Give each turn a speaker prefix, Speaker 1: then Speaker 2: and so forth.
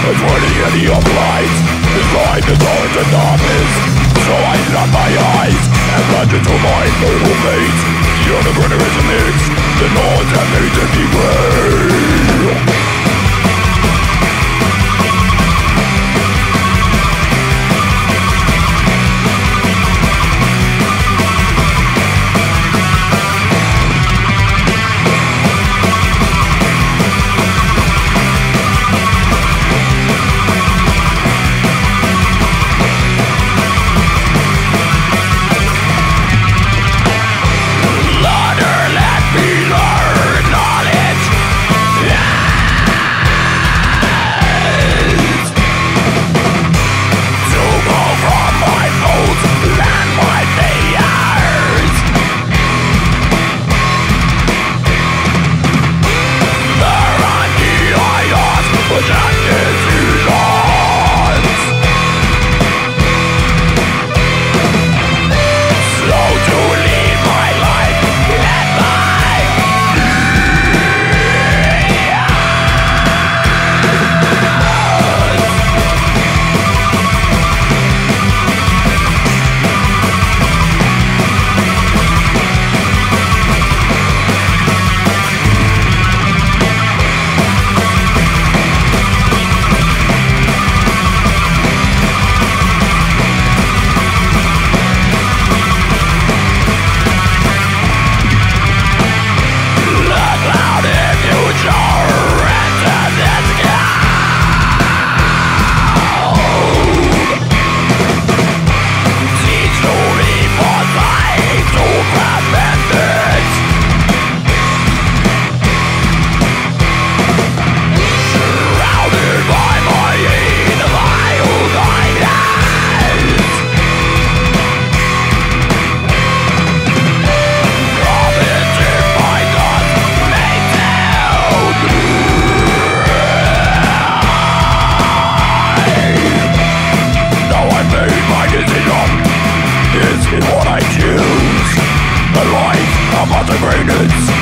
Speaker 1: Avoiding any of light Behind the doors of darkness. So I shut my eyes And plunge into my mortal fate. The universe is a mix. The noise that leads to decay in what I choose. The life of other greatness